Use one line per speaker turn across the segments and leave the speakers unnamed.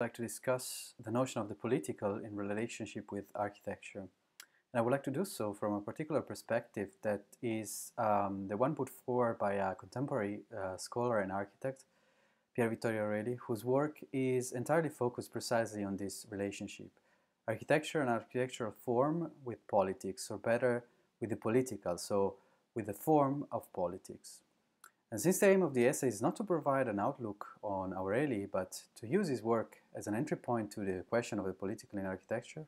Like to discuss the notion of the political in relationship with architecture. And I would like to do so from a particular perspective that is um, the one put forward by a contemporary uh, scholar and architect, Pier Vittorio Aureli, whose work is entirely focused precisely on this relationship. Architecture and architectural form with politics, or better, with the political, so with the form of politics. And since the aim of the essay is not to provide an outlook on Aureli, but to use his work as an entry point to the question of the political in architecture,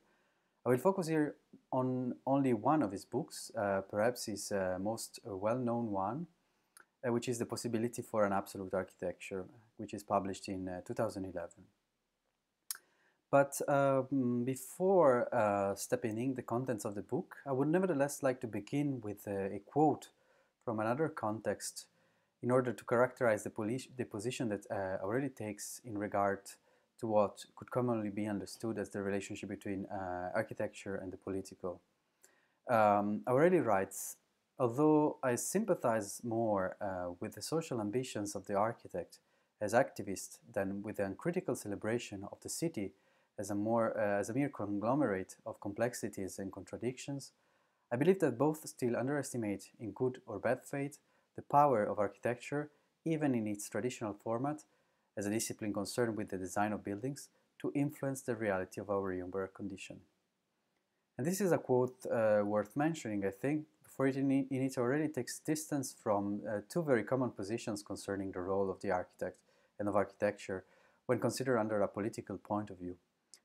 I will focus here on only one of his books, uh, perhaps his uh, most uh, well-known one, uh, which is The Possibility for an Absolute Architecture, which is published in uh, 2011. But um, before uh, stepping in the contents of the book, I would nevertheless like to begin with a quote from another context in order to characterize the, the position that uh, Aureli takes in regard to what could commonly be understood as the relationship between uh, architecture and the political. Um, Aureli writes, although I sympathize more uh, with the social ambitions of the architect as activist than with the uncritical celebration of the city as a, more, uh, as a mere conglomerate of complexities and contradictions, I believe that both still underestimate in good or bad faith the power of architecture, even in its traditional format, as a discipline concerned with the design of buildings, to influence the reality of our human condition. And this is a quote uh, worth mentioning, I think, for it in, in it already takes distance from uh, two very common positions concerning the role of the architect and of architecture when considered under a political point of view.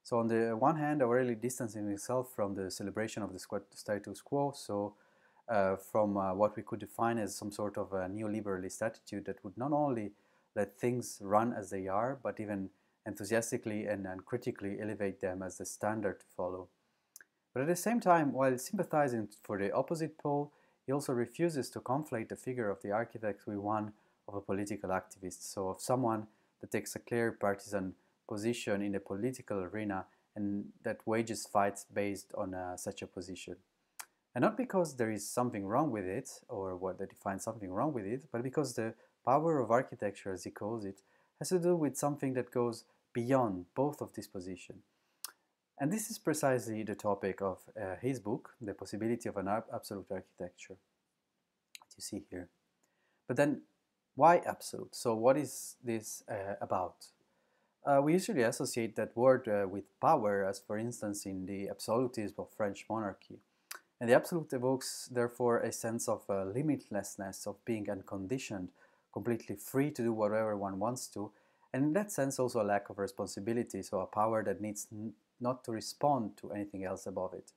So on the one hand, Aureli distancing himself from the celebration of the status quo, so from uh, what we could define as some sort of a neoliberalist attitude that would not only let things run as they are, but even enthusiastically and, and critically elevate them as the standard to follow. But at the same time, while sympathizing for the opposite pole, he also refuses to conflate the figure of the architect with one of a political activist, so of someone that takes a clear partisan position in the political arena and that wages fights based on uh, such a position. And not because there is something wrong with it, or what that defines something wrong with it, but because the power of architecture, as he calls it, has to do with something that goes beyond both of these positions. And this is precisely the topic of uh, his book, The Possibility of an Absolute Architecture, that you see here. But then, why absolute? So what is this uh, about? Uh, we usually associate that word uh, with power, as for instance in the absolutism of French monarchy. And the absolute evokes, therefore, a sense of uh, limitlessness, of being unconditioned, completely free to do whatever one wants to, and in that sense also a lack of responsibility, so a power that needs not to respond to anything else above it.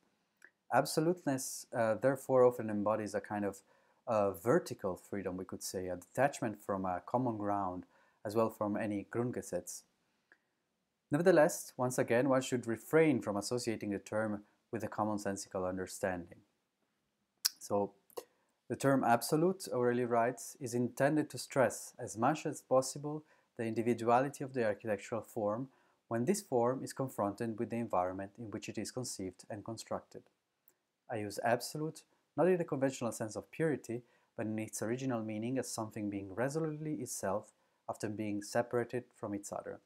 Absoluteness, uh, therefore, often embodies a kind of uh, vertical freedom, we could say, a detachment from a common ground, as well from any Grundgesetz. Nevertheless, once again, one should refrain from associating the term with a commonsensical understanding. So the term absolute, Aureli writes, is intended to stress as much as possible the individuality of the architectural form when this form is confronted with the environment in which it is conceived and constructed. I use absolute not in the conventional sense of purity, but in its original meaning as something being resolutely itself after being separated from its other.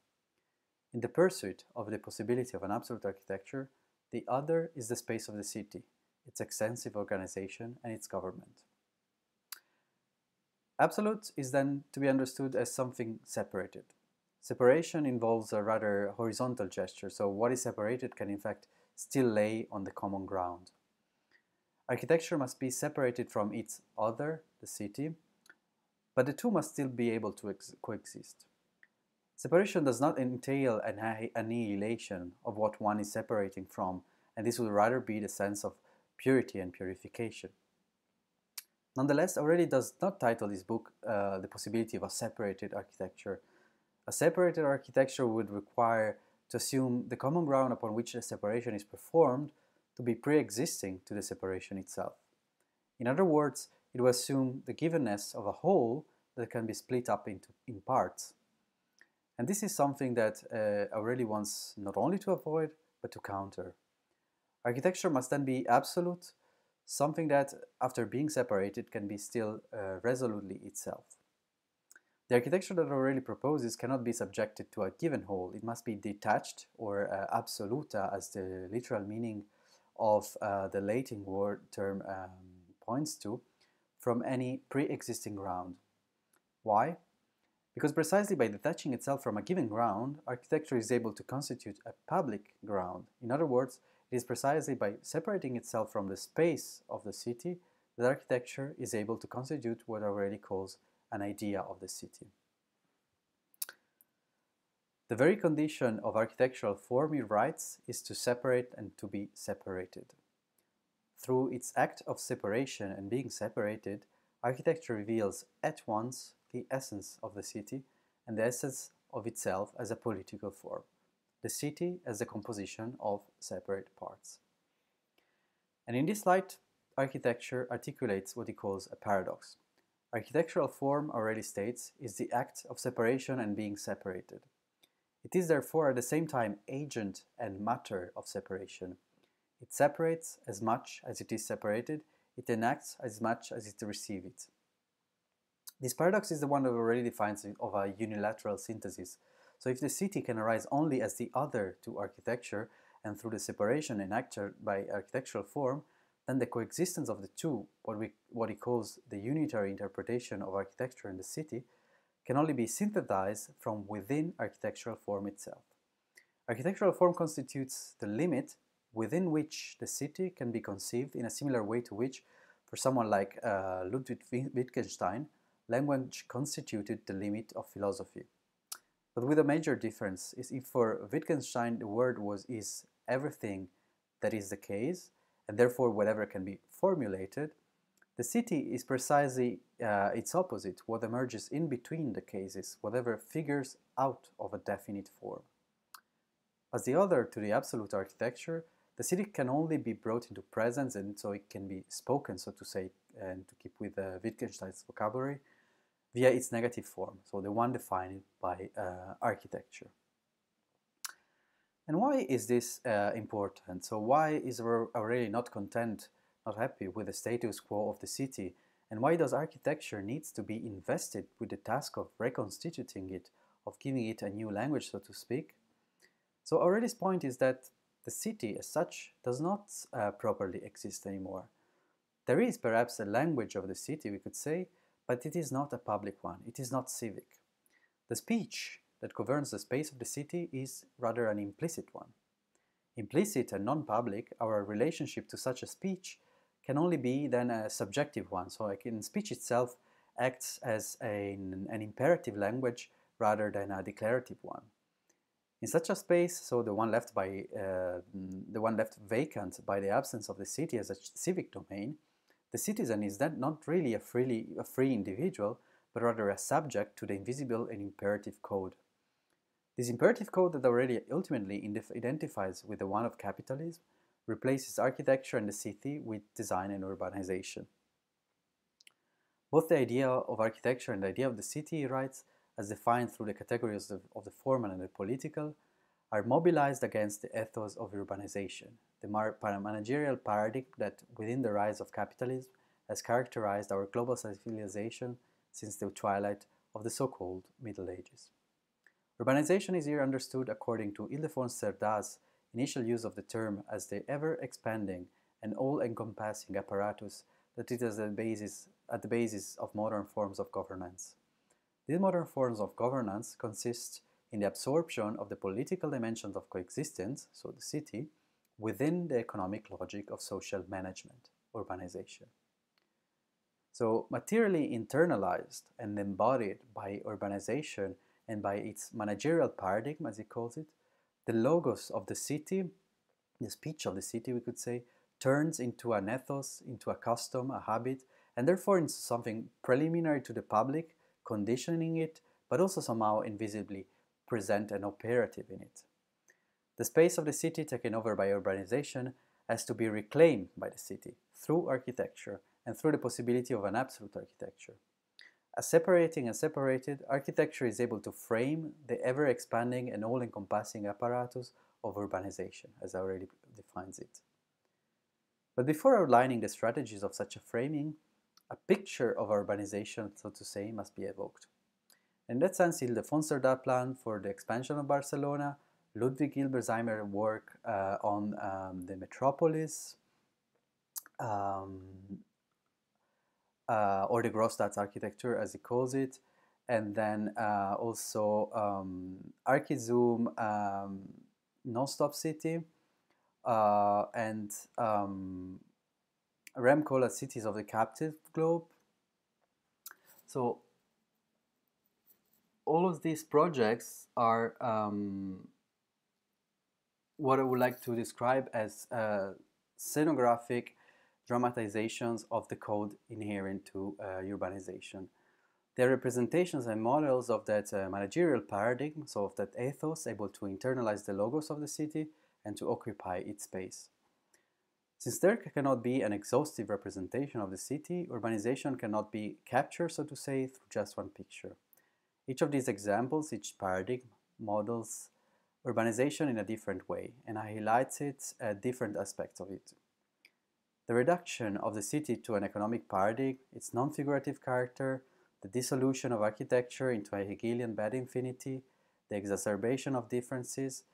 In the pursuit of the possibility of an absolute architecture, the other is the space of the city, its extensive organization and its government. Absolute is then to be understood as something separated. Separation involves a rather horizontal gesture, so what is separated can in fact still lay on the common ground. Architecture must be separated from its other, the city, but the two must still be able to coexist. Separation does not entail an annihilation of what one is separating from, and this would rather be the sense of purity and purification. Nonetheless, Aureli does not title his book uh, The Possibility of a Separated Architecture. A separated architecture would require to assume the common ground upon which the separation is performed to be pre-existing to the separation itself. In other words, it will assume the givenness of a whole that can be split up into in parts. And this is something that uh, Aureli wants not only to avoid, but to counter. Architecture must then be absolute, something that, after being separated, can be still uh, resolutely itself. The architecture that Aureli proposes cannot be subjected to a given whole. It must be detached or uh, absoluta, as the literal meaning of uh, the Latin word term um, points to, from any pre-existing ground. Why? Because precisely by detaching itself from a given ground, architecture is able to constitute a public ground. In other words, it is precisely by separating itself from the space of the city that architecture is able to constitute what Aureli calls an idea of the city. The very condition of architectural form, he writes, is to separate and to be separated. Through its act of separation and being separated, architecture reveals at once the essence of the city and the essence of itself as a political form, the city as a composition of separate parts. And in this light, architecture articulates what he calls a paradox. Architectural form, already states, is the act of separation and being separated. It is therefore at the same time agent and matter of separation. It separates as much as it is separated, it enacts as much as it receives it. This paradox is the one that already defines of a unilateral synthesis. So if the city can arise only as the other to architecture and through the separation enacted by architectural form, then the coexistence of the two, what, we, what he calls the unitary interpretation of architecture and the city, can only be synthesized from within architectural form itself. Architectural form constitutes the limit within which the city can be conceived in a similar way to which, for someone like uh, Ludwig Wittgenstein, language constituted the limit of philosophy. But with a major difference is if for Wittgenstein the word was is everything that is the case, and therefore whatever can be formulated, the city is precisely uh, its opposite, what emerges in between the cases, whatever figures out of a definite form. As the other to the absolute architecture, the city can only be brought into presence and so it can be spoken, so to say, and to keep with uh, Wittgenstein's vocabulary, via its negative form, so the one defined by uh, architecture. And why is this uh, important? So why is Aureli not content, not happy with the status quo of the city? And why does architecture needs to be invested with the task of reconstituting it, of giving it a new language, so to speak? So Aureli's point is that the city as such does not uh, properly exist anymore. There is perhaps a language of the city, we could say, but it is not a public one, it is not civic. The speech that governs the space of the city is rather an implicit one. Implicit and non-public, our relationship to such a speech can only be then a subjective one, so like in speech itself acts as an, an imperative language rather than a declarative one. In such a space, so the one left by uh, the one left vacant by the absence of the city as a civic domain, the citizen is then not really a, freely, a free individual, but rather a subject to the invisible and imperative code. This imperative code that already ultimately identifies with the one of capitalism replaces architecture and the city with design and urbanization. Both the idea of architecture and the idea of the city, he writes, as defined through the categories of, of the formal and the political, are mobilized against the ethos of urbanization, the managerial paradigm that, within the rise of capitalism, has characterized our global civilization since the twilight of the so-called Middle Ages. Urbanization is here understood according to Ildefonso Cerdà's initial use of the term as the ever-expanding and all-encompassing apparatus that is at the, basis, at the basis of modern forms of governance. These modern forms of governance consist in the absorption of the political dimensions of coexistence, so the city, within the economic logic of social management, urbanization. So materially internalized and embodied by urbanization and by its managerial paradigm, as he calls it, the logos of the city, the speech of the city, we could say, turns into an ethos, into a custom, a habit, and therefore into something preliminary to the public, conditioning it, but also somehow invisibly present an operative in it. The space of the city taken over by urbanization has to be reclaimed by the city through architecture and through the possibility of an absolute architecture. As separating and separated, architecture is able to frame the ever-expanding and all-encompassing apparatus of urbanization, as Aureli defines it. But before outlining the strategies of such a framing, a picture of urbanization, so to say, must be evoked. In that sense, Ildefons Cerdà plan for the expansion of Barcelona, Ludwig Hilberseimer work uh, on um, the metropolis, um, uh, or the Grossstadt architecture as he calls it, and then uh, also um, Archizoom um, Non-Stop City, uh, and um, Rem Cities of the Captive Globe. So all of these projects are um, what I would like to describe as uh, scenographic dramatizations of the code inherent to uh, urbanization. They're representations and models of that uh, managerial paradigm, so of that ethos able to internalize the logos of the city and to occupy its space. Since there cannot be an exhaustive representation of the city, urbanization cannot be captured, so to say, through just one picture. Each of these examples, each paradigm, models urbanization in a different way and highlights it at different aspects of it. The reduction of the city to an economic paradigm, its non-figurative character, the dissolution of architecture into a Hegelian bad infinity, the exacerbation of differences,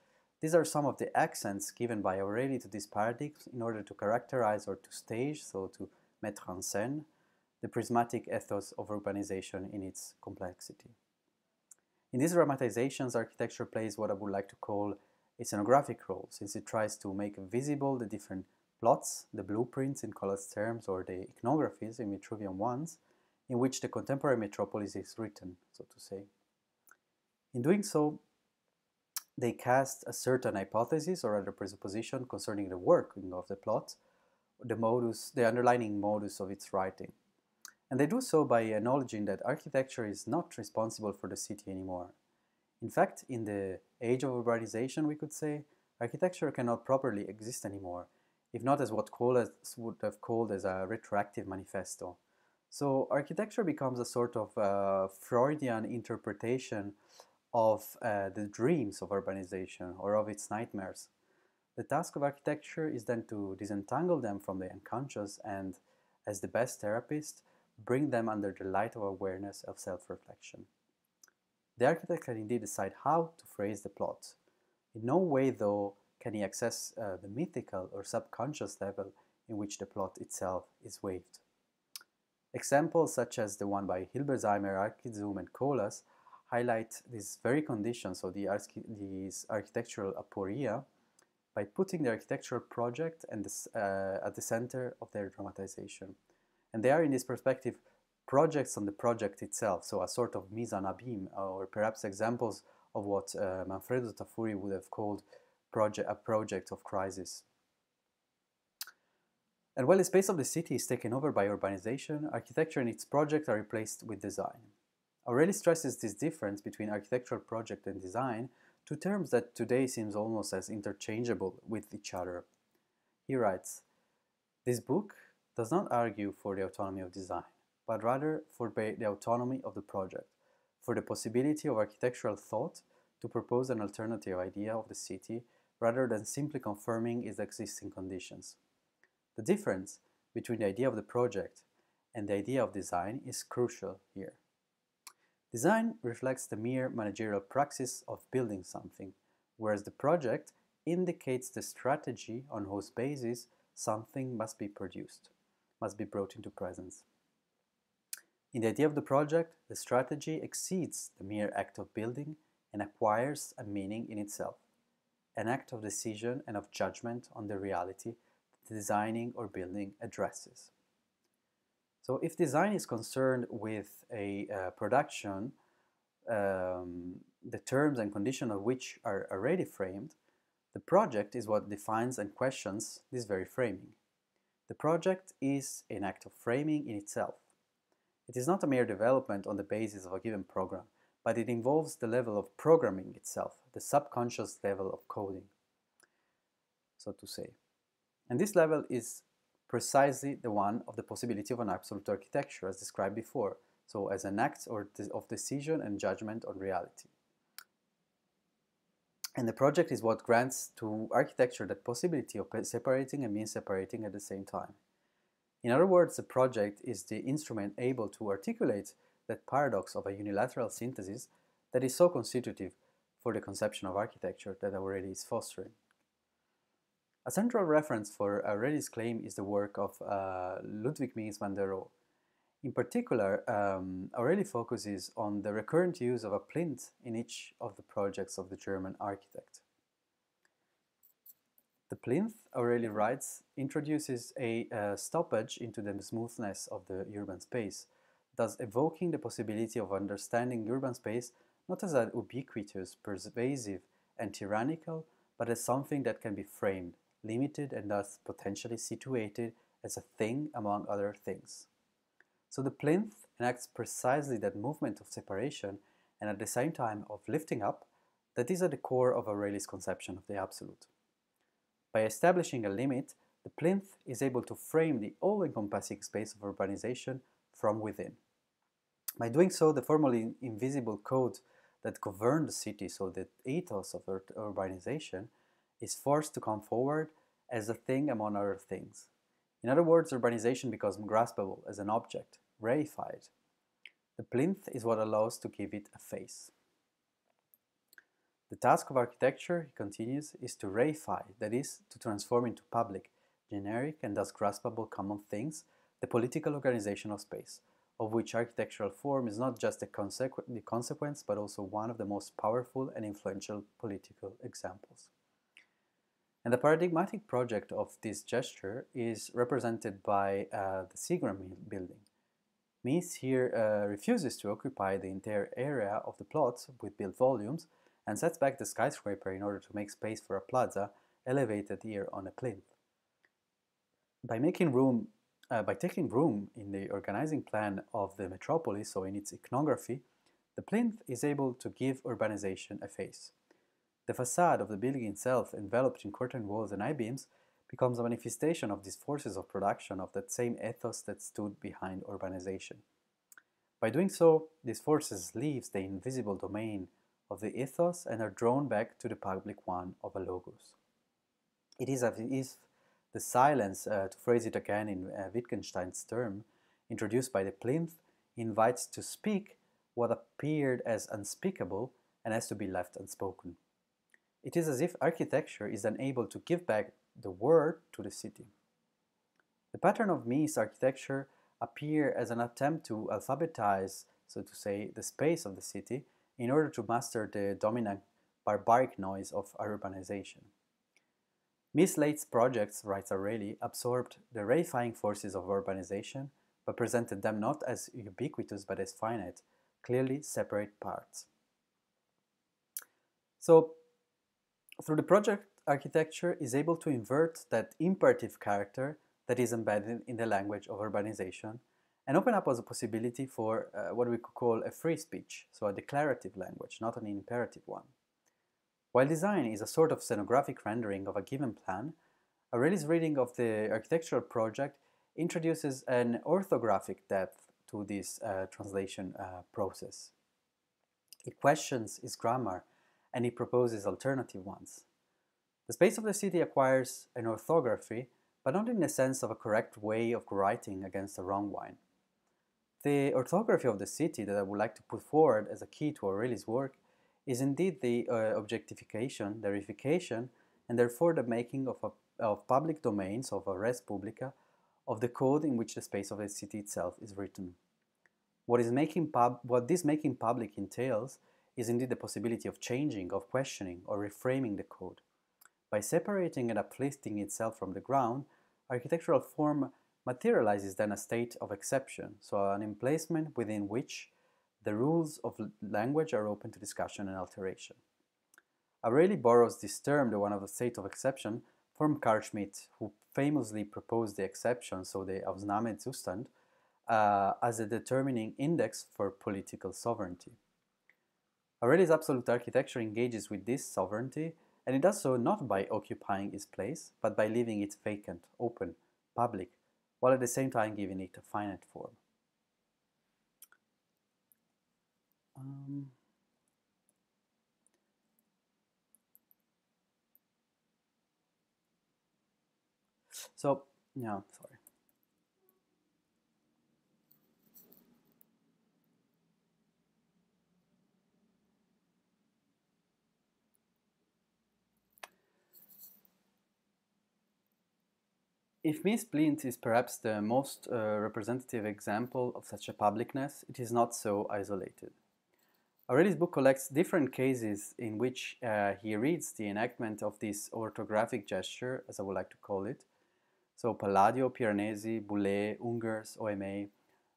these are some of the accents given by Aureli to these paradigms in order to characterize or to stage, so to mettre en scène, the prismatic ethos of urbanization in its complexity. In these dramatizations, architecture plays what I would like to call a scenographic role, since it tries to make visible the different plots, the blueprints in Koolhaas terms, or the iconographies in Vitruvian ones, in which the contemporary metropolis is written, so to say. In doing so, they cast a certain hypothesis or other presupposition concerning the working of the plot, the modus, the underlying modus of its writing. And they do so by acknowledging that architecture is not responsible for the city anymore. In fact, in the age of urbanization, we could say, architecture cannot properly exist anymore, if not as what Koolhaas would have called as a retroactive manifesto. So architecture becomes a sort of uh, Freudian interpretation of uh, the dreams of urbanization or of its nightmares. The task of architecture is then to disentangle them from the unconscious and, as the best therapist, bring them under the light of awareness of self-reflection. The architect can indeed decide how to phrase the plot. In no way, though, can he access uh, the mythical or subconscious level in which the plot itself is waved. Examples such as the one by Hilberseimer, Archizoom, and Koolhaas highlight these very conditions so the these architectural aporia, by putting the architectural project and uh, at the center of their dramatization. And they are, in this perspective, projects on the project itself, so a sort of mise en abîme, or perhaps examples of what uh, Manfredo Tafuri would have called project, a project of crisis. And while the space of the city is taken over by urbanization, architecture and its project are replaced with design. Aureli stresses this difference between architectural project and design, two terms that today seems almost as interchangeable with each other. He writes, This book does not argue for the autonomy of design, but rather for the autonomy of the project, for the possibility of architectural thought to propose an alternative idea of the city rather than simply confirming its existing conditions. The difference between the idea of the project and the idea of design is crucial here. Design reflects the mere managerial praxis of building something, whereas the project indicates the strategy on whose basis something must be produced, must be brought into presence. In the idea of the project, the strategy exceeds the mere act of building and acquires a meaning in itself, an act of decision and of judgment on the reality that designing or building addresses. So if design is concerned with a uh, production, um, the terms and conditions of which are already framed, the project is what defines and questions this very framing. The project is an act of framing in itself. It is not a mere development on the basis of a given program, but it involves the level of programming itself, the subconscious level of coding, so to say. And this level is precisely the one of the possibility of an absolute architecture as described before, so as an act or of decision and judgment on reality. And the project is what grants to architecture that possibility of separating and being separating at the same time. In other words, the project is the instrument able to articulate that paradox of a unilateral synthesis that is so constitutive for the conception of architecture that Aureli is fostering. A central reference for Aureli's claim is the work of uh, Ludwig Mies van der Rohe. In particular, um, Aureli focuses on the recurrent use of a plinth in each of the projects of the German architect. The plinth, Aureli writes, introduces a uh, stoppage into the smoothness of the urban space, thus evoking the possibility of understanding urban space not as an ubiquitous, pervasive, and tyrannical, but as something that can be framed, limited and thus potentially situated as a thing among other things. So the plinth enacts precisely that movement of separation and at the same time of lifting up that is at the core of Aureli's conception of the absolute. By establishing a limit, the plinth is able to frame the all-encompassing space of urbanization from within. By doing so, the formerly invisible code that govern the city, so the ethos of urbanization, is forced to come forward as a thing among other things. In other words, urbanization becomes graspable as an object, reified. The plinth is what allows to give it a face. The task of architecture, he continues, is to reify, that is, to transform into public, generic, and thus graspable common things the political organization of space, of which architectural form is not just the, consequ the consequence, but also one of the most powerful and influential political examples. And the paradigmatic project of this gesture is represented by uh, the Seagram building. Mies here uh, refuses to occupy the entire area of the plot with built volumes and sets back the skyscraper in order to make space for a plaza elevated here on a plinth. By making room uh, by taking room in the organizing plan of the metropolis, or in its iconography, the plinth is able to give urbanization a face. The facade of the building itself, enveloped in curtain walls and I-beams, becomes a manifestation of these forces of production of that same ethos that stood behind urbanization. By doing so, these forces leave the invisible domain of the ethos and are drawn back to the public one of a logos. It is as if the silence, uh, to phrase it again in uh, Wittgenstein's term, introduced by the plinth, invites to speak what appeared as unspeakable and has to be left unspoken. It is as if architecture is unable to give back the word to the city. The pattern of Mies architecture appear as an attempt to alphabetize, so to say, the space of the city in order to master the dominant barbaric noise of urbanization. Mies Leigh's projects, writes Aureli, absorbed the reifying forces of urbanization, but presented them not as ubiquitous but as finite, clearly separate parts. So, through the project, architecture is able to invert that imperative character that is embedded in the language of urbanization and open up as a possibility for uh, what we could call a free speech, so a declarative language, not an imperative one. While design is a sort of scenographic rendering of a given plan, Aureli's reading of the architectural project introduces an orthographic depth to this uh, translation uh, process. It questions its grammar and he proposes alternative ones. The space of the city acquires an orthography, but not in the sense of a correct way of writing against a wrong one. The orthography of the city that I would like to put forward as a key to Aureli's work is indeed the uh, objectification, the reification, and therefore the making of, a, of public domains, of a res publica, of the code in which the space of the city itself is written. What, is making pub, what this making public entails is indeed the possibility of changing, of questioning, or reframing the code. By separating and uplifting itself from the ground, architectural form materializes then a state of exception, so an emplacement within which the rules of language are open to discussion and alteration. Aureli borrows this term, the one of the state of exception, from Carl Schmitt, who famously proposed the exception, so the Ausnahmezustand, uh, as a determining index for political sovereignty. Aureli's absolute architecture engages with this sovereignty, and it does so not by occupying its place, but by leaving it vacant, open, public, while at the same time giving it a finite form. Um, so, yeah. If Mies plinth is perhaps the most uh, representative example of such a publicness, it is not so isolated. Aureli's book collects different cases in which uh, he reads the enactment of this orthographic gesture, as I would like to call it. So Palladio, Piranesi, Boullée, Ungers, OMA.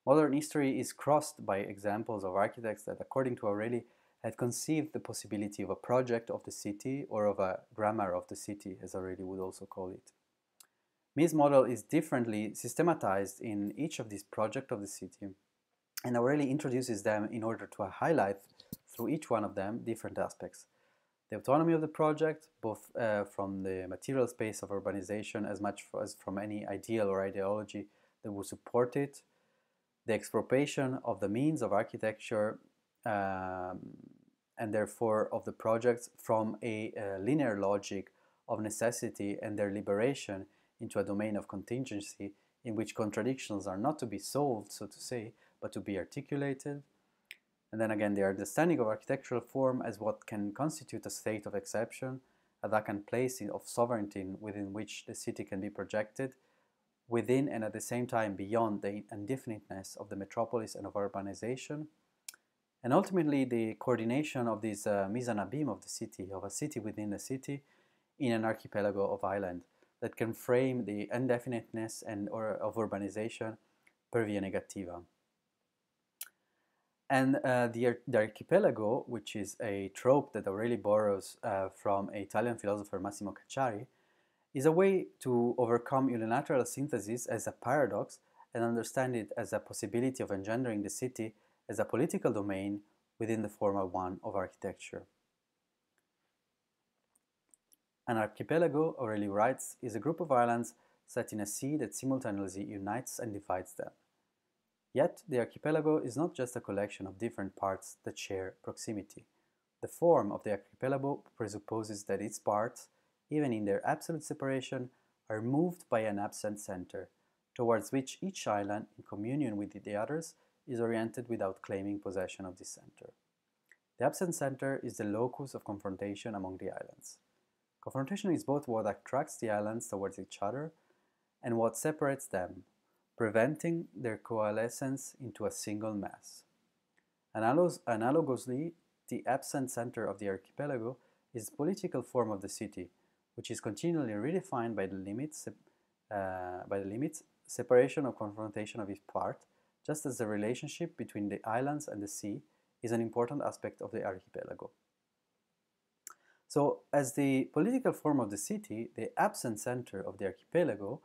Modern history is crossed by examples of architects that, according to Aureli, had conceived the possibility of a project of the city or of a grammar of the city, as Aureli would also call it. Mies' model is differently systematized in each of these projects of the city, and Aureli introduces them in order to highlight through each one of them different aspects. The autonomy of the project, both uh, from the material space of urbanization as much as from any ideal or ideology that would support it, the expropriation of the means of architecture um, and therefore of the projects from a, a linear logic of necessity and their liberation into a domain of contingency in which contradictions are not to be solved, so to say, but to be articulated. And then again, the understanding of architectural form as what can constitute a state of exception, a vacant place of sovereignty within which the city can be projected, within and at the same time beyond the indefiniteness of the metropolis and of urbanization. And ultimately, the coordination of this uh, mise en abîme of the city, of a city within a city, in an archipelago of island that can frame the indefiniteness and or of urbanization per via negativa. And uh, the, the, archipelago, which is a trope that Aureli borrows uh, from Italian philosopher Massimo Cacciari, is a way to overcome unilateral synthesis as a paradox and understand it as a possibility of engendering the city as a political domain within the formal one of architecture. An archipelago, Aureli writes, is a group of islands set in a sea that simultaneously unites and divides them. Yet, the archipelago is not just a collection of different parts that share proximity. The form of the archipelago presupposes that its parts, even in their absolute separation, are moved by an absent center, towards which each island, in communion with the others, is oriented without claiming possession of this center. The absent center is the locus of confrontation among the islands. Confrontation is both what attracts the islands towards each other and what separates them, preventing their coalescence into a single mass. analogously, the absent center of the archipelago is the political form of the city, which is continually redefined by the limits, uh, by the limits, separation or confrontation of each part, just as the relationship between the islands and the sea is an important aspect of the archipelago. So, as the political form of the city, the absent center of the archipelago,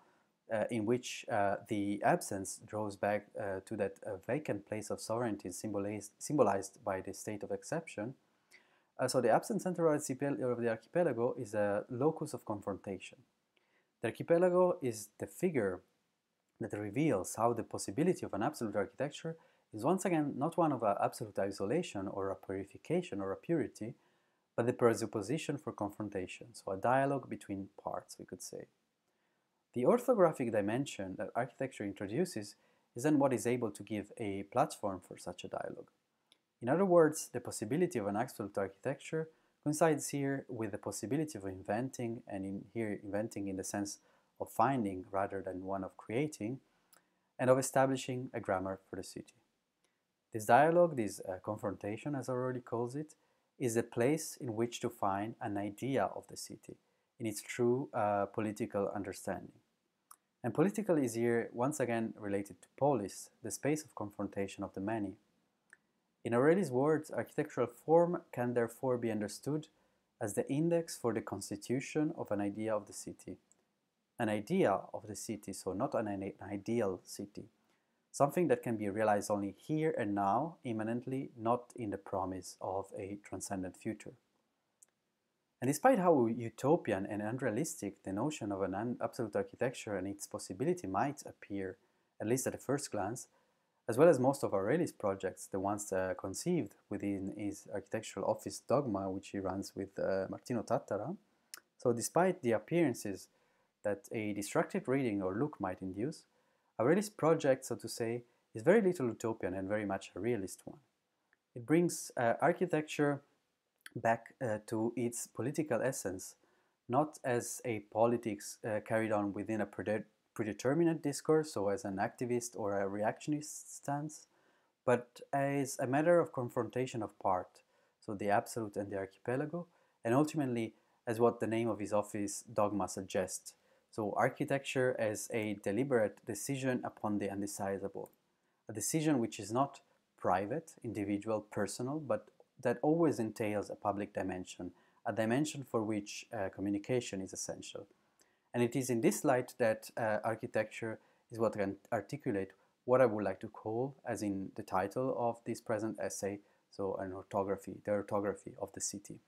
uh, in which uh, the absence draws back uh, to that uh, vacant place of sovereignty symbolized, symbolized by the state of exception. Uh, so, the absent center of the archipelago is a locus of confrontation. The archipelago is the figure that reveals how the possibility of an absolute architecture is once again not one of absolute isolation or a purification or a purity, but the presupposition for confrontation, so a dialogue between parts, we could say. The orthographic dimension that architecture introduces is then what is able to give a platform for such a dialogue. In other words, the possibility of an absolute architecture coincides here with the possibility of inventing, and in here inventing in the sense of finding rather than one of creating, and of establishing a grammar for the city. This dialogue, this uh, confrontation as Aureli calls it, is a place in which to find an idea of the city in its true uh, political understanding. And political is here once again related to polis, the space of confrontation of the many. In Aureli's words, architectural form can therefore be understood as the index for the constitution of an idea of the city. An idea of the city, so not an, an ideal city something that can be realized only here and now, immanently, not in the promise of a transcendent future. And despite how utopian and unrealistic the notion of an absolute architecture and its possibility might appear, at least at a first glance, as well as most of Aureli's projects, the ones uh, conceived within his architectural office dogma, which he runs with uh, Martino Tattara. So, despite the appearances that a destructive reading or look might induce, Aureli's project, so to say, is very little utopian and very much a realist one. It brings uh, architecture back uh, to its political essence, not as a politics uh, carried on within a predeterminate discourse, so as an activist or a reactionist stance, but as a matter of confrontation of part, so the absolute and the archipelago, and ultimately as what the name of his office, Dogma, suggests. So, architecture as a deliberate decision upon the undecidable, a decision which is not private, individual, personal, but that always entails a public dimension, a dimension for which uh, communication is essential. And it is in this light that uh, architecture is what can articulate what I would like to call, as in the title of this present essay, so an orthography, the orthography of the city.